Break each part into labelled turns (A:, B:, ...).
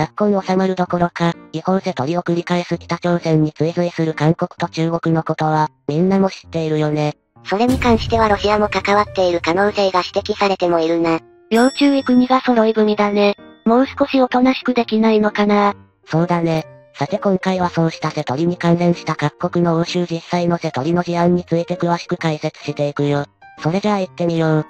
A: 昨今収まるどころか、違法瀬取りを繰り返す北朝鮮に追随する韓国と中国のことは、みんなも知っているよね。
B: それに関してはロシアも関わっている可能性が指摘されてもいるな。
C: 要注意国が揃い踏みだね。もう少しおとなしくできないのかな
A: そうだね。さて今回はそうした瀬取りに関連した各国の欧州実際の瀬取りの事案について詳しく解説していくよ。それじゃあ行ってみよう。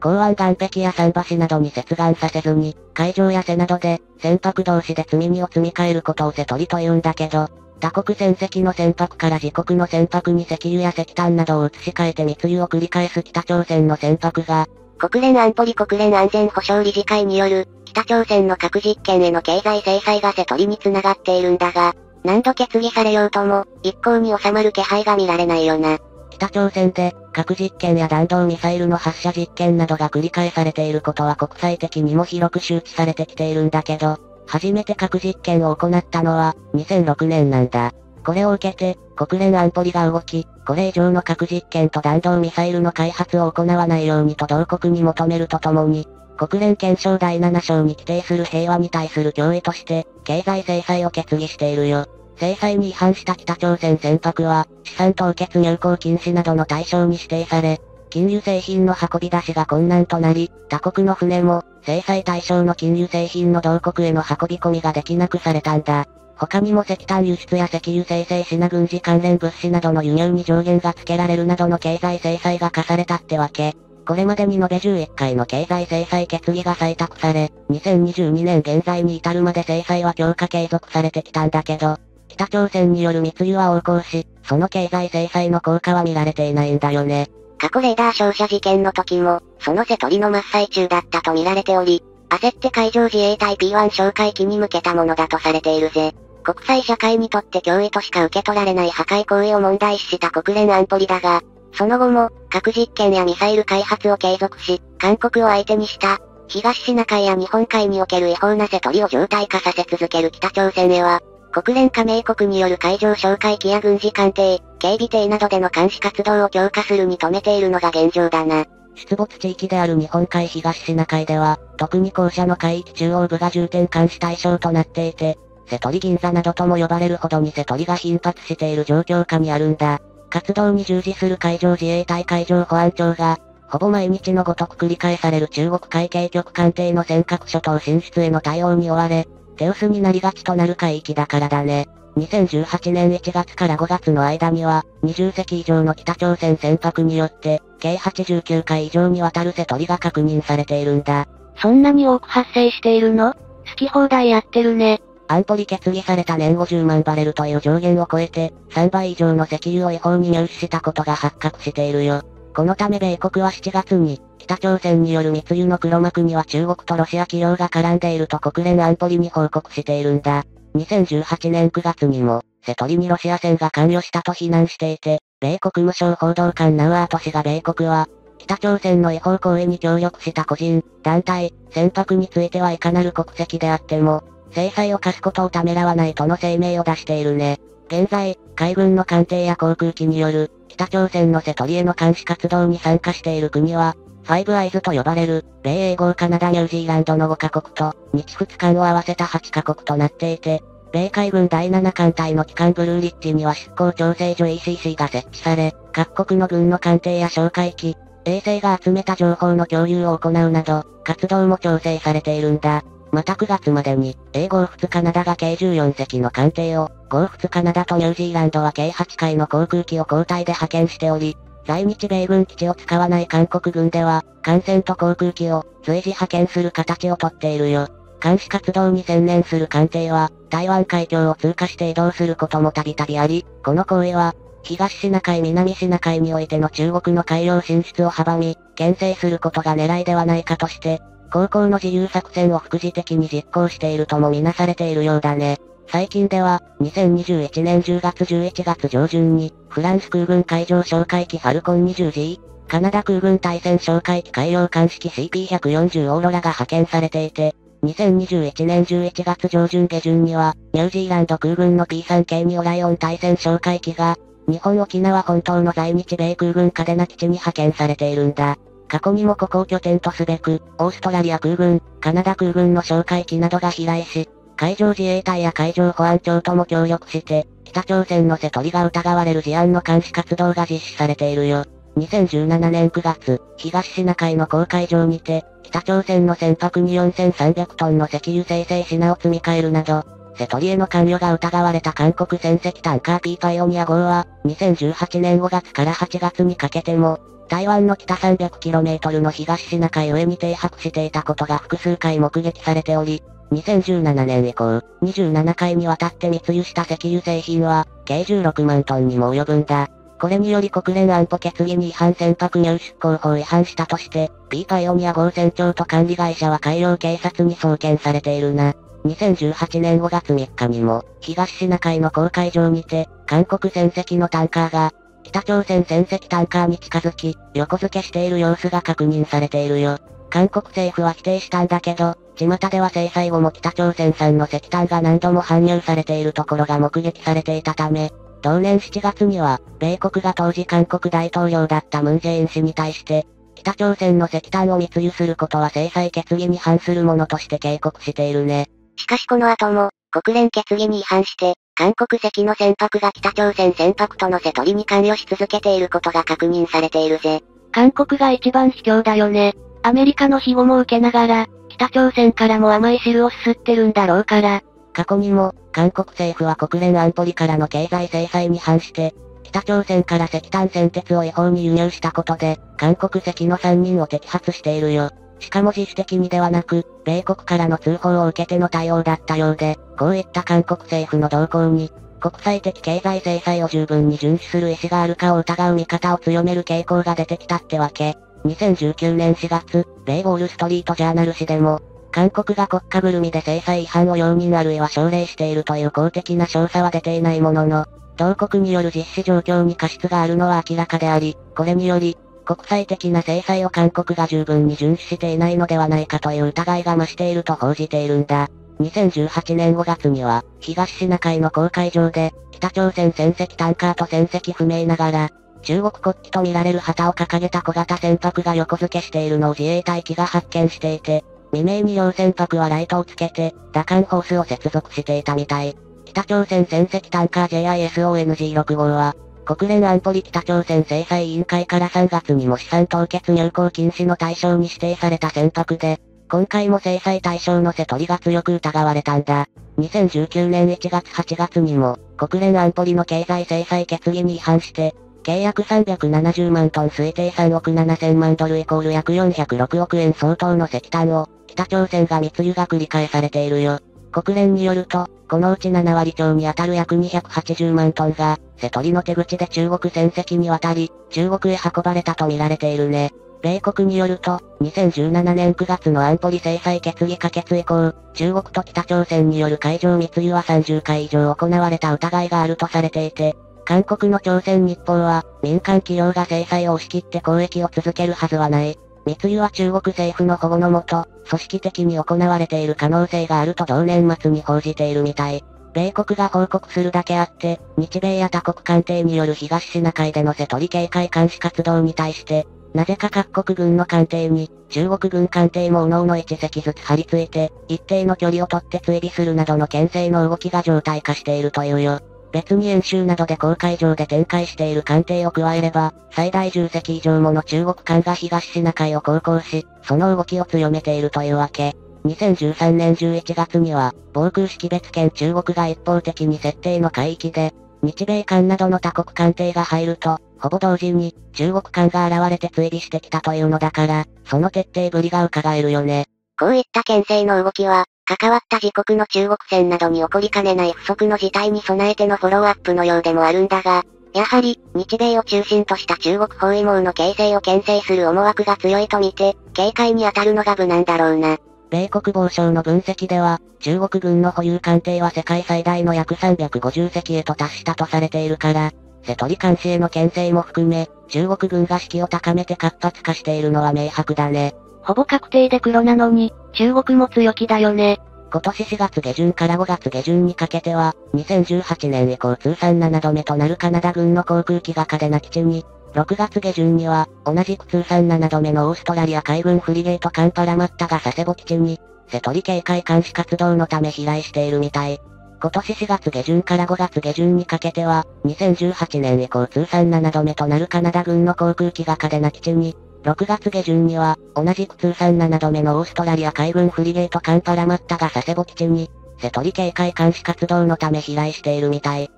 A: 港湾岸壁や桟橋などに接岸させずに、海上や瀬などで、船舶同士で積み荷を積み替えることを瀬取りと言うんだけど、他国船籍の船舶から自国の船舶に石油や石炭などを移し替えて密輸を繰り返す北朝鮮の船舶が、
B: 国連安保理国連安全保障理事会による、北朝鮮の核実験への経済制裁が瀬取りにつながっているんだが、何度決議されようとも、一向に収まる気配が見られないよな。
A: 北朝鮮で、核実験や弾道ミサイルの発射実験などが繰り返されていることは国際的にも広く周知されてきているんだけど、初めて核実験を行ったのは、2006年なんだ。これを受けて、国連安保理が動き、これ以上の核実験と弾道ミサイルの開発を行わないようにと同国に求めるとともに、国連憲章第7章に規定する平和に対する脅威として、経済制裁を決議しているよ。制裁に違反した北朝鮮船舶は、資産凍結入港禁止などの対象に指定され、金融製品の運び出しが困難となり、他国の船も、制裁対象の金融製品の同国への運び込みができなくされたんだ。他にも石炭輸出や石油生成品軍事関連物資などの輸入に上限が付けられるなどの経済制裁が課されたってわけ。これまでに延べ11回の経済制裁決議が採択され、2022年現在に至るまで制裁は強化継続されてきたんだけど、北朝鮮による密輸は横行し、その経済制裁の効果は見られていないんだよね。
B: 過去レーダー照射事件の時も、その瀬取りの真っ最中だったと見られており、焦って海上自衛隊 P1 哨戒機に向けたものだとされているぜ。国際社会にとって脅威としか受け取られない破壊行為を問題視した国連安保理だが、その後も、核実験やミサイル開発を継続し、韓国を相手にした、東シナ海や日本海における違法な瀬取りを常態化させ続ける北朝鮮へは、国連加盟国による海上哨戒機や軍事艦艇、警備艇などでの監視活動を強化するに止めているのが現状だな。
A: 出没地域である日本海東シナ海では、特に後者の海域中央部が重点監視対象となっていて、瀬取銀座などとも呼ばれるほどに瀬取が頻発している状況下にあるんだ。活動に従事する海上自衛隊海上保安庁が、ほぼ毎日のごとく繰り返される中国海警局艦艇の尖閣諸島進出への対応に追われ、手薄になりがちとなる海域だからだね。2018年1月から5月の間には、20隻以上の北朝鮮船舶によって、計89回以上にわたる瀬取りが確認されているんだ。
C: そんなに多く発生しているの？好き放題やってるね。
A: 安保理決議された年50万バレルという上限を超えて、3倍以上の石油を違法に入手したことが発覚しているよ。このため米国は7月に、北朝鮮による密輸の黒幕には中国とロシア企業が絡んでいると国連安保理に報告しているんだ。2018年9月にも、瀬取りにロシア船が関与したと非難していて、米国務省報道官ナウアート氏が米国は、北朝鮮の違法行為に協力した個人、団体、船舶についてはいかなる国籍であっても、制裁を課すことをためらわないとの声明を出しているね。現在、海軍の艦艇や航空機による、北朝鮮の瀬取りへの監視活動に参加している国は、ファイブアイズと呼ばれる、米英豪カナダニュージーランドの5カ国と、日仏艦を合わせた8カ国となっていて、米海軍第7艦隊の機関ブルーリッジには出港調整所 ECC が設置され、各国の軍の艦艇や哨戒機、衛星が集めた情報の共有を行うなど、活動も調整されているんだ。また9月までに、英豪仏カナダが計14隻の艦艇を、豪仏カナダとニュージーランドは計8回の航空機を交代で派遣しており、在日米軍基地を使わない韓国軍では、艦船と航空機を随時派遣する形をとっているよ。監視活動に専念する艦艇は、台湾海峡を通過して移動することもたびたびあり、この行為は、東シナ海南シナ海においての中国の海洋進出を阻み、牽制することが狙いではないかとして、高校の自由作戦を副次的に実行しているともみなされているようだね。最近では、2021年10月11月上旬に、フランス空軍海上哨戒機ファルコン 20G、カナダ空軍対戦哨戒機海洋監視機 CP140 オーロラが派遣されていて、2021年11月上旬下旬には、ニュージーランド空軍の P3K にオライオン対戦哨戒機が、日本沖縄本島の在日米空軍嘉手納基地に派遣されているんだ。過去にもここを拠点とすべく、オーストラリア空軍、カナダ空軍の哨戒機などが飛来し、海上自衛隊や海上保安庁とも協力して、北朝鮮の瀬取りが疑われる事案の監視活動が実施されているよ。2017年9月、東シナ海の公海上にて、北朝鮮の船舶に4300トンの石油生成品を積み替えるなど、瀬取りへの関与が疑われた韓国船籍タンカー P パイオニア号は、2018年5月から8月にかけても、台湾の北 300km の東シナ海上に停泊していたことが複数回目撃されており、2017年以降、27回にわたって密輸した石油製品は、計16万トンにも及ぶんだ。これにより国連安保決議に違反船舶入出港法違反したとして、P パイオニア号船長と管理会社は海洋警察に送検されているな。2018年5月3日にも、東シナ海の公海上にて、韓国船籍のタンカーが、北朝鮮船籍タンカーに近づき、横付けしている様子が確認されているよ。韓国政府は否定したんだけど、巷では制裁後も北朝鮮産の石炭が何度も搬入されているところが目撃されていたため、同年7月には、米国が当時韓国大統領だったムンジェイン氏に対して、北朝鮮の石炭を密輸することは制裁決議に反するものとして警告しているね。
D: しかしこの後も、国連決議に違反して、韓国籍の船舶が北朝鮮船舶との瀬取りに関与し続けていることが確認されているぜ。
E: 韓国が一番卑怯だよね。アメリカの庇護も受けながら、北朝鮮からも甘い汁をすすってるんだろうから。
A: 過去にも、韓国政府は国連安保理からの経済制裁に反して、北朝鮮から石炭製鉄を違法に輸入したことで、韓国籍の3人を摘発しているよ。しかも自主的にではなく、米国からの通報を受けての対応だったようで、こういった韓国政府の動向に、国際的経済制裁を十分に遵守する意思があるかを疑う見方を強める傾向が出てきたってわけ。2019年4月、米ウォールストリートジャーナル誌でも、韓国が国家ぐるみで制裁違反を容認あるいは奨励しているという公的な調査は出ていないものの、同国による実施状況に過失があるのは明らかであり、これにより、国際的な制裁を韓国が十分に遵守していないのではないかという疑いが増していると報じているんだ。2018年5月には、東シナ海の公海上で、北朝鮮船籍タンカーと船籍不明ながら、中国国旗とみられる旗を掲げた小型船舶が横付けしているのを自衛隊機が発見していて、未明に両船舶はライトをつけて、打艦ホースを接続していたみたい。北朝鮮船籍タンカー JISONG6 号は、国連安保理北朝鮮制裁委員会から3月にも資産凍結入港禁止の対象に指定された船舶で、今回も制裁対象の瀬取りが強く疑われたんだ。2019年1月8月にも、国連安保理の経済制裁決議に違反して、契約370万トン推定3億7000万ドルイコール約406億円相当の石炭を、北朝鮮が密輸が繰り返されているよ。国連によると、このうち7割超に当たる約280万トンが、瀬取りの手口で中国船籍に渡り、中国へ運ばれたと見られているね。米国によると、2017年9月の安保理制裁決議可決以降、中国と北朝鮮による海上密輸は30回以上行われた疑いがあるとされていて、韓国の朝鮮日報は、民間企業が制裁を押し切って交易を続けるはずはない。密輸は中国政府の保護のもと、組織的に行われている可能性があると同年末に報じているみたい。米国が報告するだけあって、日米や他国艦艇による東シナ海での瀬取り警戒監視活動に対して、なぜか各国軍の艦艇に、中国軍艦艇も各々1隻ずつ張り付いて、一定の距離を取って追尾するなどの牽制の動きが常態化しているというよ。別に演習などで公海上で展開している艦艇を加えれば、最大10隻以上もの中国艦が東シナ海を航行し、その動きを強めているというわけ。2013年11月には、防空識別圏中国が一方的に設定の海域で、日米艦などの他国艦艇が入ると、ほぼ同時に、中国艦が現れて追尾してきたというのだから、その徹底ぶりが伺えるよね。
D: こういった牽制の動きは、関わった自国の中国船などに起こりかねない不測の事態に備えてのフォローアップのようでもあるんだが、やはり、日米を中心とした中国包囲網の形成を牽制する思惑が強いと見て、警戒に当たるのが無難だろうな。
A: 米国防省の分析では、中国軍の保有艦艇は世界最大の約350隻へと達したとされているから、瀬取り監視への牽制も含め、中国軍が士気を高めて活発化しているのは明白だね。
E: ほぼ確定で黒なのに、中国も強気だよね。
A: 今年4月下旬から5月下旬にかけては、2018年以降通算7度目となるカナダ軍の航空機が嘉手納基地に、
F: 6月下旬には、同じく通算7度目のオーストラリア海軍フリゲート艦パラマッタが佐世保基地に、瀬取り警戒監視活動のため飛来しているみたい。今年4月下旬から5月下旬にかけては、2018年以降通算7度目となるカナダ軍の航空機が嘉手納基地に、6月下旬には、同じく通算7度目のオーストラリア海軍フリゲート艦パラマッタが佐世保基地に、瀬取り警戒監視活動のため飛来しているみたい。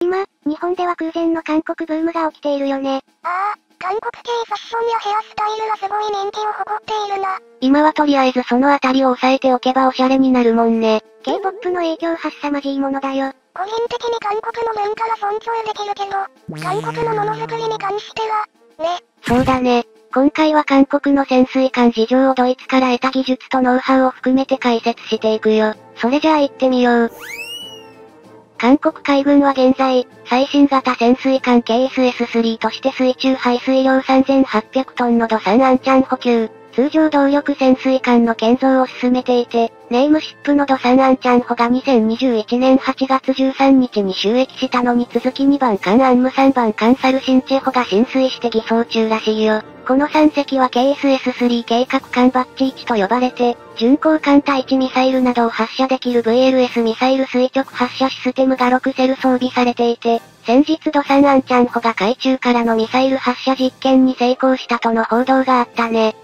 A: 今、日本では空前の韓国ブームが起きているよね。
G: ああ、韓国系ファッションやヘアスタイルがすごい人気を誇っているな。
A: 今はとりあえずそのあたりを押さえておけばおしゃれになるもんね。K-POP の影響は凄まじいものだよ。
G: 個人的に韓国の文化は尊重できるけど、韓国のものづくりに関しては、ね。
A: そうだね。今回は韓国の潜水艦事情をドイツから得た技術とノウハウを含めて解説していくよ。それじゃあ行ってみよう。韓国海軍は現在、最新型潜水艦 KSS-3 として水中排水量3800トンのドサンアンチャン補給、通常動力潜水艦の建造を進めていて、ネームシップのドサンアンチャンホが2021年8月13日に収益したのに続き2番艦アンム3番艦サルシンチェホが浸水して偽装中らしいよ。この3隻は KSS-3 計画艦バッチ1と呼ばれて、巡航艦対地ミサイルなどを発射できる VLS ミサイル垂直発射システムが6セル装備されていて、先日ドサンアンチャンホが海中からのミサイル発射実験に成功したとの報道があったね。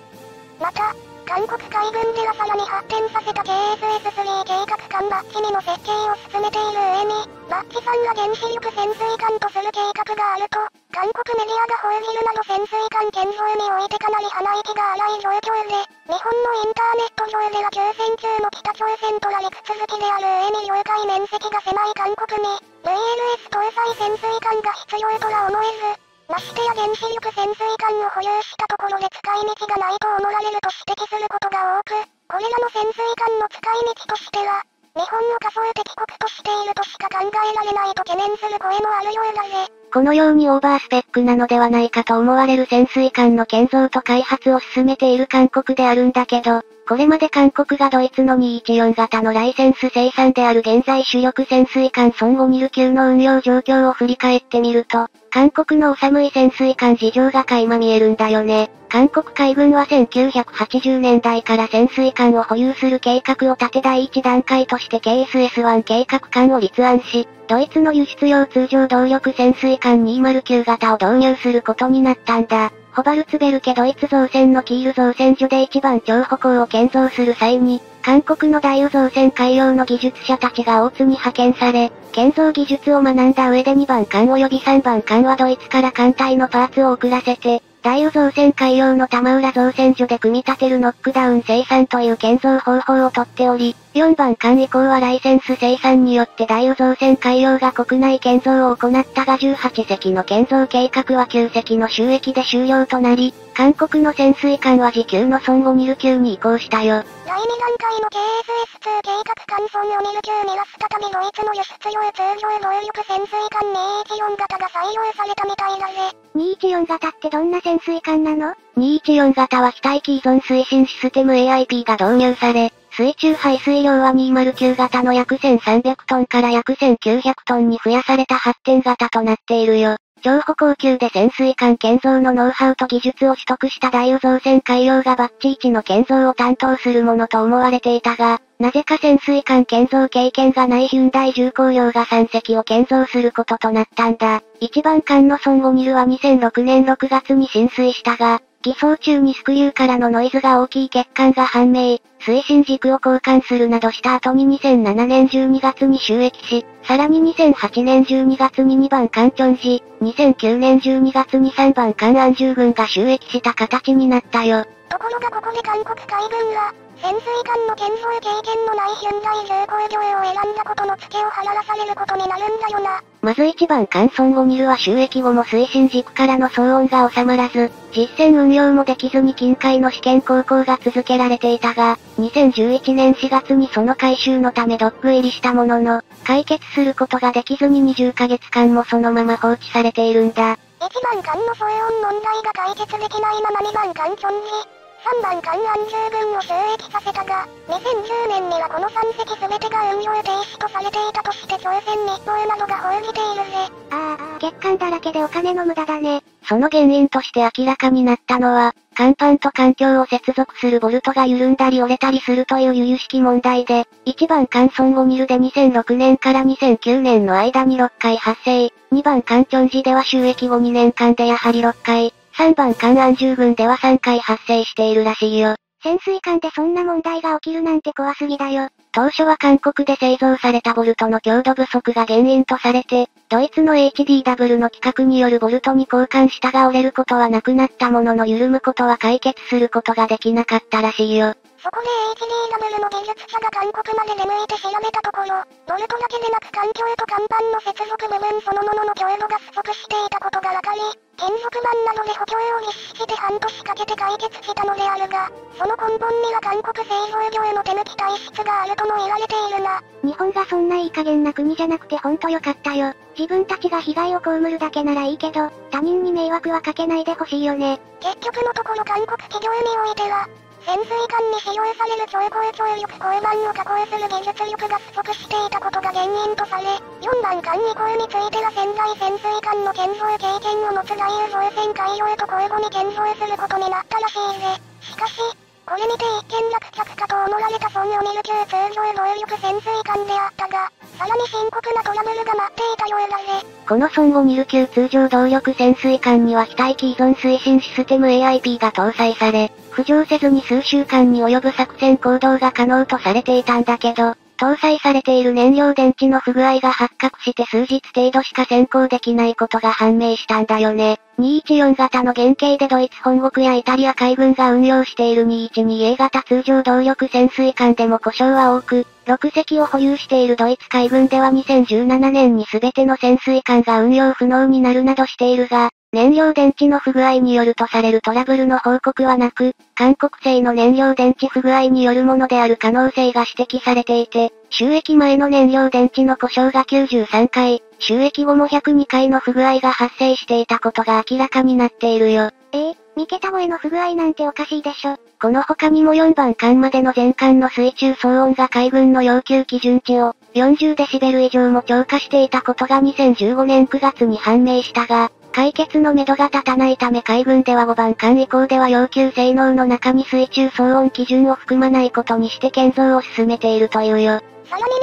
G: また、韓国海軍ではさらに発展させた KSS-3 計画艦バッチ2の設計を進めている上に、バッチさんが原子力潜水艦とする計画があると、韓国メディアが報じるなど潜水艦建造においてかなり鼻息が荒い状況で、日本のインターネット上では休戦中の北朝鮮とら陸続きである上に領海面積が狭い韓国に、VLS 搭載潜水艦が必要とは思えず、ましてや原子力潜水艦を保有したところで使い道がないと思われると指摘することが多く、これらの潜水艦の使い道としては、日本を仮想敵国としているとしか考えられないと懸念する声もあるようだぜ。
A: このようにオーバースペックなのではないかと思われる潜水艦の建造と開発を進めている韓国であるんだけど、これまで韓国がドイツの214型のライセンス生産である現在主力潜水艦ソンゴニル級の運用状況を振り返ってみると、韓国のお寒い潜水艦事情が垣間見えるんだよね。韓国海軍は1980年代から潜水艦を保有する計画を立て第一段階として KSS-1 計画艦を立案し、ドイツの輸出用通常動力潜水艦209型を導入することになったんだ。ホバルツベルケドイツ造船のキール造船所で一番超歩行を建造する際に、韓国の大宇造船海洋の技術者たちが大津に派遣され、建造技術を学んだ上で2番艦及び3番艦はドイツから艦隊のパーツを送らせて、大宇造船海洋の玉浦造船所で組み立てるノックダウン生産という建造方法をとっており、4番艦以降はライセンス生産によって大宇造船海洋が国内建造を行ったが18隻の建造計画は9隻の収益で終了となり、韓国の潜水艦は時給の孫悟ニル級に移行したよ。
G: 第2段階の KSS2 計画艦孫悟ニル級には再びドイツの輸出用通常動力潜水艦214型が採用されたみたいだぜ。
A: 214型ってどんな潜水艦なの ?214 型は非待機依存推進システム AIP が導入され、水中排水量は209型の約1300トンから約1900トンに増やされた発展型となっているよ。超歩行級で潜水艦建造のノウハウと技術を取得した大宇造船海洋がバッチ位置の建造を担当するものと思われていたが、なぜか潜水艦建造経験がないヒュンダイ重工業が3隻を建造することとなったんだ。一番艦の損を見るは2006年6月に浸水したが、偽装中にスクリューからのノイズが大きい欠陥が判明、推進軸を交換するなどした後に2007年12月に収益し、さらに2008年12月に2番艦チョンジ、2009年12月に3番艦安住軍が収益した形になったよ。
G: ところがここで韓国海軍は、潜水艦の建造経験のないヒュンダイ重工業を選んだことの付けを払わされることになるんだよな。
A: まず1番艦ソンゴニルは収益後も推進軸からの騒音が収まらず、実戦運用もできずに近海の試験航行が続けられていたが、2011年4月にその回収のためドック入りしたものの、解決することができずに20ヶ月間もそのまま放置されているんだ。
G: 1番艦の騒音問題が解決できないまま2番艦チョンジ、3番艦安十分を収益させたが、2010年にはこの3隻全てが運用停止とされていたとして朝鮮日報などが報じているぜ。
H: ああ、欠陥だらけでお金の無駄だね。
A: その原因として明らかになったのは、甲板と環境を接続するボルトが緩んだり折れたりするという由々しき問題で、1番艦孫ゴニルで2006年から2009年の間に6回発生、2番艦チョンジでは収益後2年間でやはり6回、3番艦安十軍では3回発生しているらしいよ。
H: 潜水艦でそんな問題が起きるなんて怖すぎだよ。
A: 当初は韓国で製造されたボルトの強度不足が原因とされて、ドイツの HDW の規格によるボルトに交換したが折れることはなくなったものの緩むことは解決することができなかったらしいよ。
G: そこで HDW の技術者が韓国まで出向いて調べたところ、ボルトだけでなく環境と甲板の接続部分そのものの強度が不足していたことが分かり、金属板などで補強を実施して半年かけて解決したのであるが、その根本には韓国製造業への手抜き体質があるとも言われているな。
H: 日本がそんないい加減な国じゃなくてほんとよかったよ。自分たちが被害を被るだけならいいけど、他人に迷惑はかけないでほしいよね。
G: 結局のところ韓国企業においては、潜水艦に使用される超高張力鋼板を加工する技術力が不足していたことが原因とされ、4番艦以降については潜在潜水艦の建造経験を持つ外遊造船海洋と交互に建造することになったらしいぜ。しかし、これにて一件落着かと思われたソン・オミル級通常動力潜水艦であったが、さらに深刻なトラブルが待っていたようだぜ。
A: このソン・オミル級通常動力潜水艦には非待機依存推進システム AIP が搭載され、浮上せずに数週間に及ぶ作戦行動が可能とされていたんだけど、搭載されている燃料電池の不具合が発覚して数日程度しか先行できないことが判明したんだよね。214型の原型でドイツ本国やイタリア海軍が運用している 212A 型通常動力潜水艦でも故障は多く、6隻を保有しているドイツ海軍では2017年に全ての潜水艦が運用不能になるなどしているが、燃料電池の不具合によるとされるトラブルの報告はなく、韓国製の燃料電池不具合によるものである可能性が指摘されていて、収益前の燃料電池の故障が93回、収益後も102回の不具合が発生していたことが明らかになっているよ。
H: ええ三桁超えの不具合なんておかしいでしょ。
A: この他にも4番艦までの全艦の水中騒音が海軍の要求基準値を40デシベル以上も超過していたことが2015年9月に判明したが、解決のめどが立たないため海軍では5番艦以降では要求性能の中に水中騒音基準を含まないことにして建造を進めているというよ。
G: さらに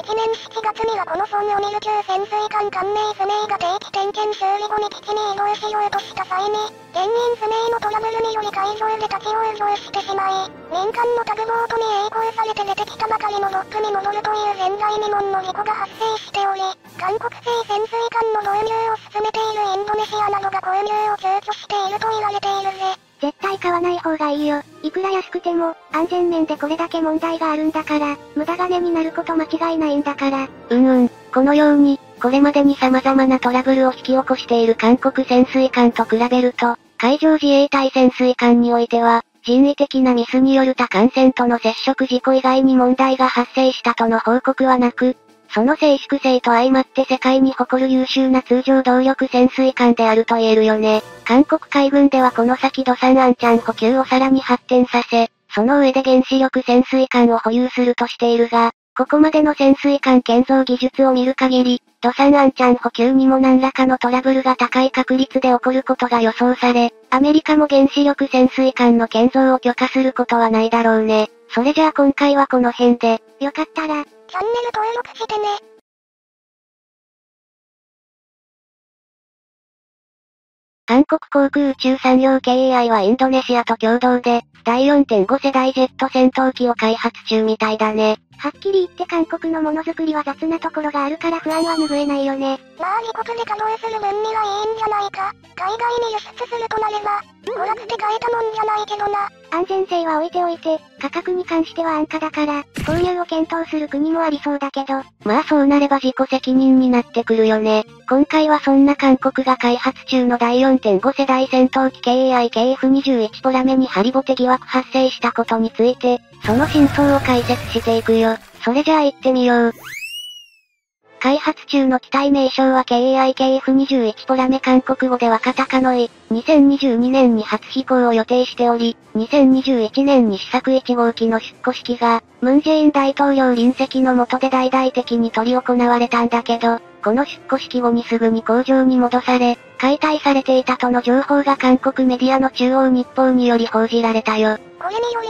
G: 2021年7月にはこのソン・オミル級潜水艦艦名不明が定期点検修理後に基地に移動しようとした際に、原因不明のトラブルにより海上で立ち往生してしまい、民間のタグボートに栄光されて出てきたばかりのドックに戻るという前代未聞の事故が発生しており、韓国製潜水艦の導入を進めているインドネシアなどが購入を躊躇していると言われているぜ。
H: 絶対買わない方がいいよ。いくら安くても、安全面でこれだけ問題があるんだから、無駄金になること間違いないんだから。
A: うんうん。このように、これまでに様々なトラブルを引き起こしている韓国潜水艦と比べると、海上自衛隊潜水艦においては、人為的なミスによる多艦船との接触事故以外に問題が発生したとの報告はなく、その静粛性と相まって世界に誇る優秀な通常動力潜水艦であると言えるよね。韓国海軍ではこの先ドサンアンチャン補給をさらに発展させ、その上で原子力潜水艦を保有するとしているが、ここまでの潜水艦建造技術を見る限り、ドサンアンチャン補給にも何らかのトラブルが高い確率で起こることが予想され、アメリカも原子力潜水艦の建造を許可することはないだろうね。それじゃあ今回はこの辺で、
H: よかったら、
G: チャンネル登録してね。
A: 韓国航空宇宙産業 KAI はインドネシアと共同で、第4.5世代ジェット戦闘機を開発中みたいだね。
H: はっきり言って韓国のものづくりは雑なところがあるから不安は拭えないよね。
G: まあ自国で稼働する分にはいいんじゃないか。海外に輸出するとなれば、もらって買えたもんじゃないけどな。
H: 安全性は置いておいて、価格に関しては安価だから、購入を検討する国もありそうだけど。
A: まあそうなれば自己責任になってくるよね。今回はそんな韓国が開発中の第4.5世代戦闘機 KAI-KF21 ポラメにハリボテ疑惑発生したことについて、その真相を解説していくよ。それじゃあ行ってみよう。開発中の機体名称は KIKF21 ポラメ韓国語ではカタカノイ。2022年に初飛行を予定しており、2021年に試作1号機の出庫式が、ムンジェイン大統領臨席の下で大々的に取り行われたんだけど、この出庫式後にすぐに工場に戻され、解体されていたとの情報が韓国メディアの中央日報により報じられたよ。
G: これによ、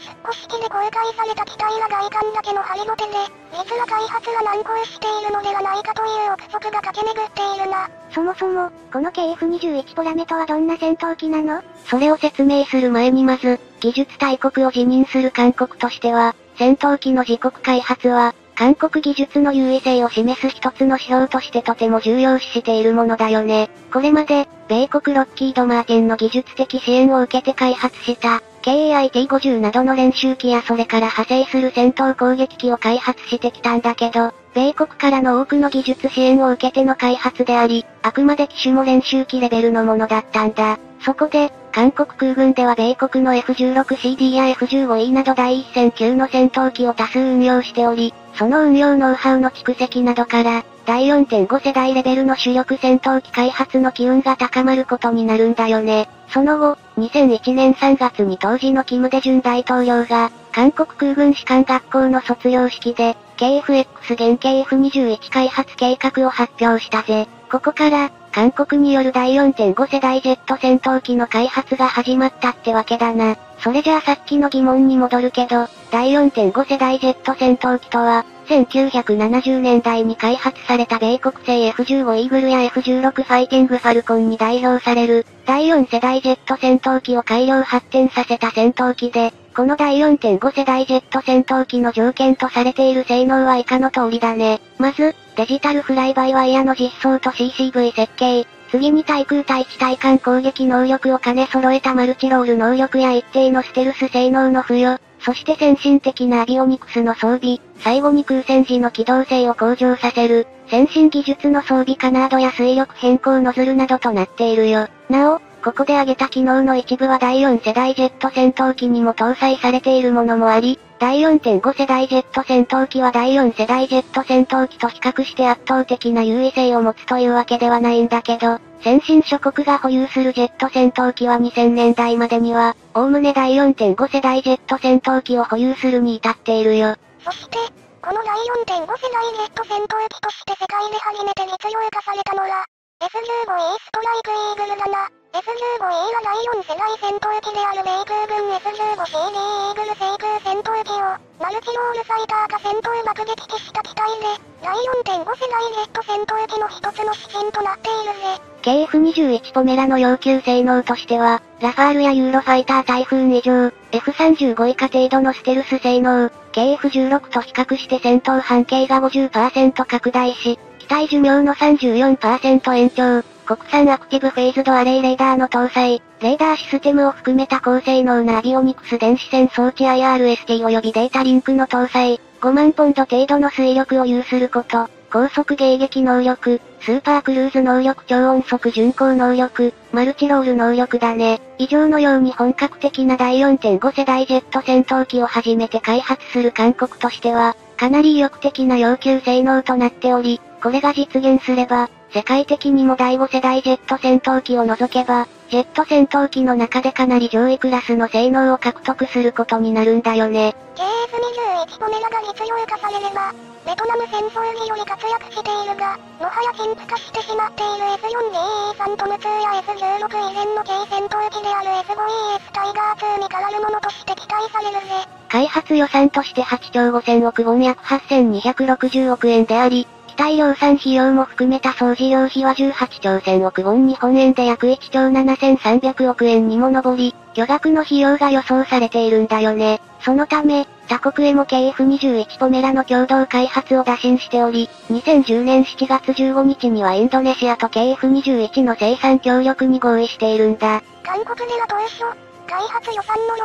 G: 出庫式で公開された機体が外観だけのハリボテで、実は開発が難航しているのではないかという憶測が駆け巡っているな。
A: そもそも、この KF21 ポラメとはどんな戦闘機なの？それを説明する前にまず、技術大国を辞任する韓国としては、戦闘機の自国開発は、韓国技術の優位性を示す一つの指標としてとても重要視しているものだよね。これまで、米国ロッキードマーティンの技術的支援を受けて開発した、KAIT-50 などの練習機やそれから派生する戦闘攻撃機を開発してきたんだけど、米国からの多くの技術支援を受けての開発であり、あくまで機種も練習機レベルのものだったんだ。そこで、韓国空軍では米国の F16CD や F15E など第一線級の戦闘機を多数運用しており、その運用ノウハウの蓄積などから、第4.5世代レベルの主力戦闘機開発の機運が高まることになるんだよね。その後、2001年3月に当時のキム・デジュン大統領が、韓国空軍士官学校の卒業式で、KFX 現 KF21 開発計画を発表したぜ。ここから、韓国による第4.5世代ジェット戦闘機の開発が始まったってわけだな。それじゃあさっきの疑問に戻るけど、第4.5世代ジェット戦闘機とは、1970年代に開発された米国製 F15 イーグルや F16 ファイティングファルコンに代表される、第4世代ジェット戦闘機を改良発展させた戦闘機で、この第4.5世代ジェット戦闘機の条件とされている性能は以下の通りだね。まず、デジタルフライバイワイヤの実装と CCV 設計。次に対空対地対艦攻撃能力を兼ね揃えたマルチロール能力や一定のステルス性能の付与。そして先進的なアビオニクスの装備、最後に空戦時の機動性を向上させる、先進技術の装備カナードや水力変更ノズルなどとなっているよ。なお、ここで挙げた機能の一部は第4世代ジェット戦闘機にも搭載されているものもあり、第4.5世代ジェット戦闘機は第4世代ジェット戦闘機と比較して圧倒的な優位性を持つというわけではないんだけど、先進諸国が保有するジェット戦闘機は2000年代までには、おおむね第4.5世代ジェット戦闘機を保有するに至っているよ。
G: そして、この第4.5世代ジェット戦闘機として世界で初めて実用化されたのは、F15E ストライクイーグルだな。F15E は第4世代戦闘機である米空軍 F15CD イーグル制空戦闘機を、マルチロールファイターか戦闘爆撃機した機体で、第4.5世代ジェット戦闘機の一つの指針となっているぜ。
A: KF21 ポメラの要求性能としては、ラファールやユーロファイタータイフーン以上、F35 以下程度のステルス性能、KF16 と比較して戦闘半径が50%拡大し、体寿命の34%延長、国産アクティブフェイズドアレイレーダーの搭載、レーダーシステムを含めた高性能なアビオニクス電子戦装置 IRST 及びデータリンクの搭載、5万ポンド程度の水力を有すること、高速迎撃能力、スーパークルーズ能力超音速巡航能力、マルチロール能力だね。以上のように本格的な第4.5世代ジェット戦闘機を初めて開発する韓国としては、かなり意欲的な要求性能となっており、これが実現すれば、世界的にも第5世代ジェット戦闘機を除けば、ジェット戦闘機の中でかなり上位クラスの性能を獲得することになるんだよね。
G: KF21 ポメラが実用化されれば、ベトナム戦争により活躍しているが、もはや陳腐化してしまっている F4DE ファントム2や F16 以前の軽戦闘機である F5ES タイガー2に代わるものとして期待されるぜ。
A: 開発予算として8兆5000億ウォン約8260億円であり、体量産費用も含めた総事業費は18兆1000億ウォン日本円で約1兆7300億円にも上り、巨額の費用が予想されているんだよね。そのため、他国へも KF21 ポメラの共同開発を打診しており、2010年7月15日にはインドネシアと KF21 の生産協力に合意しているんだ。
G: 韓国では当初、開発予算の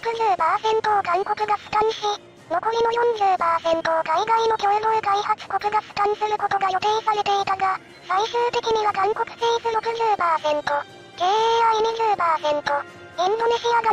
G: 60%を韓国が負担し、残りの40%を海外の共同開発国が負担することが予定されていたが、最終的には韓国政府60%、KAI20%、インドネシアが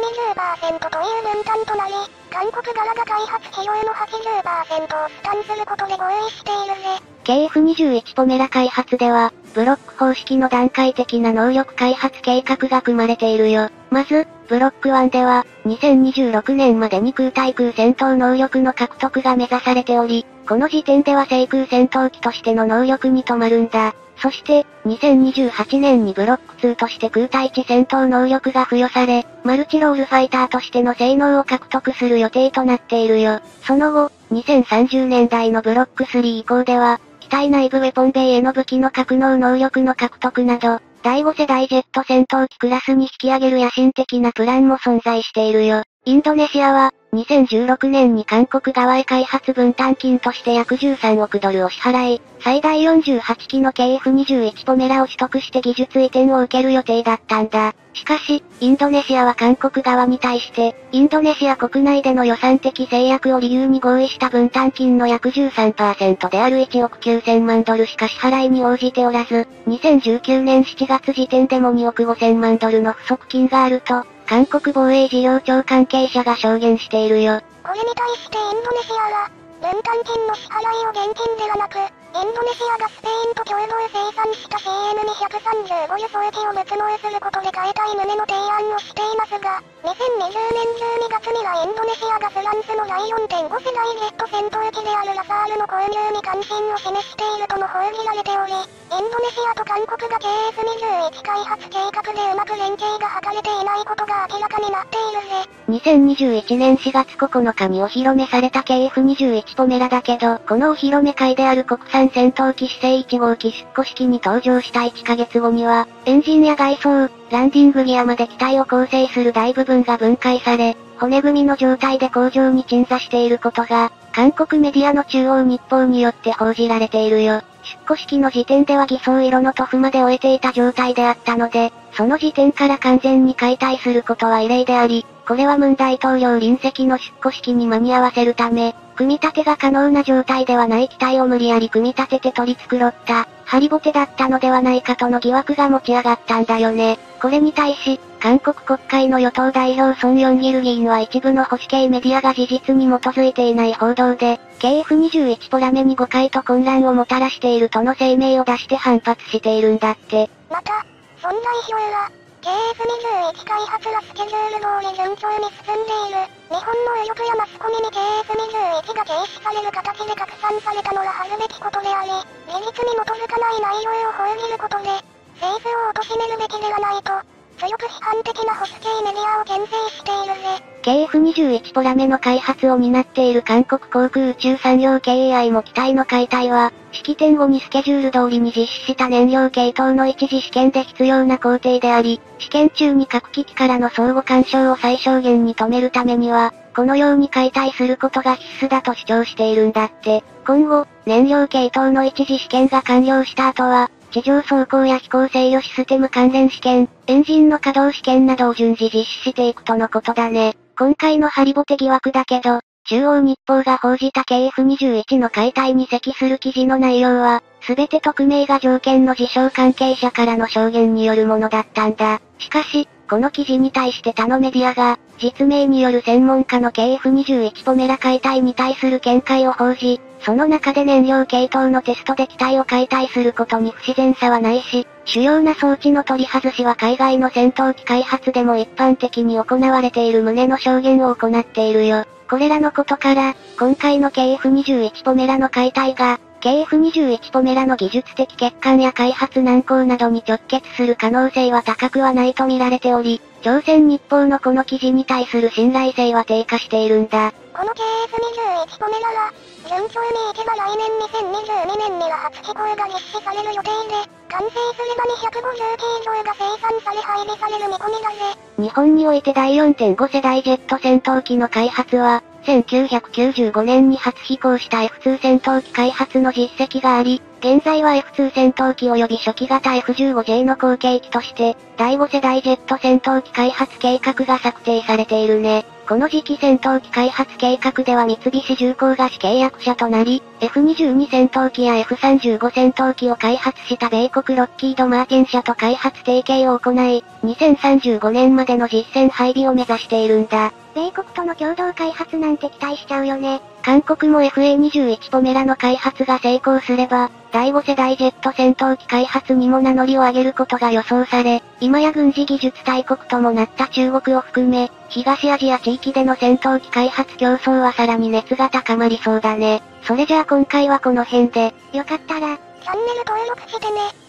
G: 20%という分担となり、韓国側が開発費用の80%を負担することで合意しているぜ。
A: KF21 ポメラ開発では、ブロック方式の段階的な能力開発計画が組まれているよ。まず、ブロック1では、2026年までに空対空戦闘能力の獲得が目指されており、この時点では制空戦闘機としての能力に止まるんだ。そして、2028年にブロック2として空対地戦闘能力が付与され、マルチロールファイターとしての性能を獲得する予定となっているよ。その後、2030年代のブロック3以降では、体内部ウェポン米への武器の格納能力の獲得など、第5世代ジェット戦闘機クラスに引き上げる野心的なプランも存在しているよ。インドネシアは、2016年に韓国側へ開発分担金として約13億ドルを支払い、最大48機の KF21 ポメラを取得して技術移転を受ける予定だったんだ。しかし、インドネシアは韓国側に対して、インドネシア国内での予算的制約を理由に合意した分担金の約13%である1億9000万ドルしか支払いに応じておらず、2019年7月時点でも2億5000万ドルの不足金があると、韓国防衛事業庁関係者が証言しているよ。
G: これに対してインドネシアは、分担金の支払いを現金ではなく、インドネシアがスペインと共同生産した CN235 輸送機を物納することで変えたい旨の提案をしていますが、2020年12月にはインドネシアがフランスの第4.5世代ジェット戦闘機であるラサールの購入に関心を示しているとも報じられており、インドネシアと韓国が KF21 開発計画でうまく連携が図れていないことが明らかになっているぜ。
A: 2021年4月9日にお披露目された KF21 ポメラだけど、このお披露目会である国産戦闘機姿勢1号機出庫式に登場した1ヶ月後には、エンジンや外装、ランディングギアまで機体を構成する大部分が分解され、骨組みの状態で工場に鎮座していることが、韓国メディアの中央日報によって報じられているよ。出庫式の時点では偽装色の塗布まで終えていた状態であったので、その時点から完全に解体することは異例であり、これはムン大統領臨席の出庫式に間に合わせるため、組み立てが可能な状態ではない機体を無理やり組み立てて取り繕った、ハリボテだったのではないかとの疑惑が持ち上がったんだよね。これに対し、韓国国会の与党代表ソン・ヨンギル議員は一部の保守系メディアが事実に基づいていない報道で、KF21 ポラメに誤解と混乱をもたらしているとの声明を出して反発しているんだって。
G: また、ソン代表は、KF21 開発はスケジュール通り順調に進んでいる。日本の右翼やマスコミに KF21 が停止される。形で拡散されたのは恥ずべきことであり、事実に基づかない内容を報じる。ことで、政府を貶める。べきではないと、強く批判的な保守系メディアを牽制しているぜ。
A: KF21 ポラメの開発を担っている韓国航空宇宙産業 KAI も機体の解体は、式典後にスケジュール通りに実施した燃料系統の一次試験で必要な工程であり、試験中に各機器からの相互干渉を最小限に止めるためには、このように解体することが必須だと主張しているんだって。今後、燃料系統の一次試験が完了した後は、地上走行や飛行制御システム関連試験、エンジンの稼働試験などを順次実施していくとのことだね。今回のハリボテ疑惑だけど、中央日報が報じた KF21 の解体に積する記事の内容は、すべて匿名が条件の自称関係者からの証言によるものだったんだ。しかし、この記事に対して他のメディアが、実名による専門家の KF21 ポメラ解体に対する見解を報じ、その中で燃料系統のテストで機体を解体することに不自然さはないし、主要な装置の取り外しは海外の戦闘機開発でも一般的に行われている旨の証言を行っているよ。これらのことから、今回の KF21 ポメラの解体が、KF21 ポメラの技術的欠陥や開発難航などに直結する可能性は高くはないと見られており、朝鮮日報のこの記事に対する信頼性は低下しているんだ。
G: この KF21 ポメラは、順調にいけば来年2022年には初飛行が実施される予定で、完成すれば250機以上が生産され配備される見込みだぜ。
A: 日本において第4.5世代ジェット戦闘機の開発は、1995年に初飛行した F2 戦闘機開発の実績があり、現在は F2 戦闘機及び初期型 F15J の後継機として、第5世代ジェット戦闘機開発計画が策定されているね。この時期戦闘機開発計画では三菱重工が主契約者となり、F22 戦闘機や F35 戦闘機を開発した米国ロッキード・マーティン社と開発提携を行い、2035年までの実戦配備を目指しているんだ。
G: 米国との共同開発なんて期待しちゃうよね。
A: 韓国も FA21 ポメラの開発が成功すれば、第5世代ジェット戦闘機開発にも名乗りを上げることが予想され、今や軍事技術大国ともなった中国を含め、東アジア地域での戦闘機開発競争はさらに熱が高まりそうだね。それじゃあ今回はこの辺で、よかったら、
G: チャンネル登録してね。